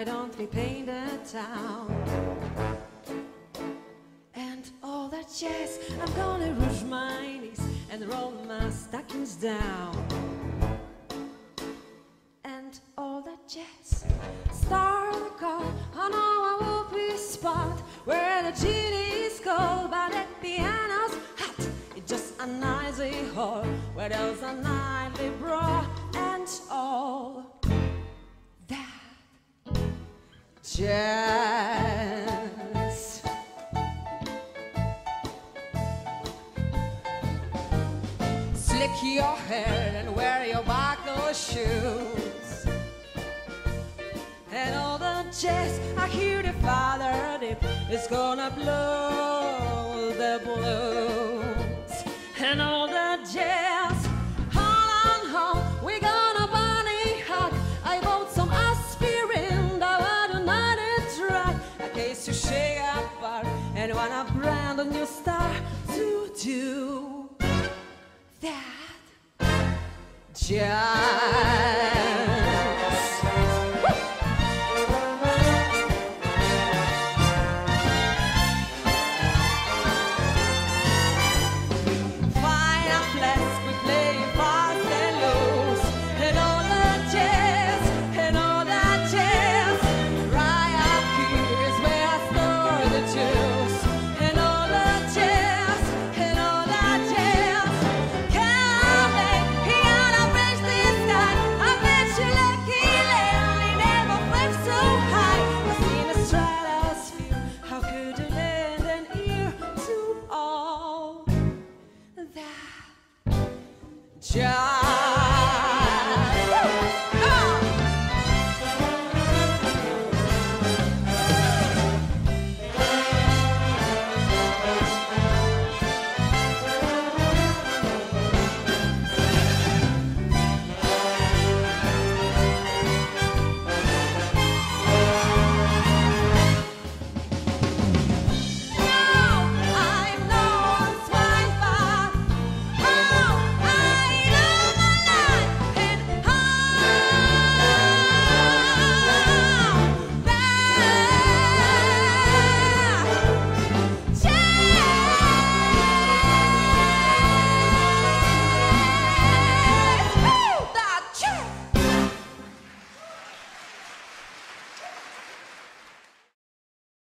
why don't we paint the town? And all that jazz, I'm gonna rouge my knees and roll my stockings down. And all that jazz, start the car, I know I will be spot where the genie is cold, but the piano's hot. It's just a noisy hall where there's a nightly brawl and all jazz. Slick your hair and wear your buckle shoes. And all the jazz, I hear the father dip is gonna blow the blues. And wanna brand a new star to do that jazz. child.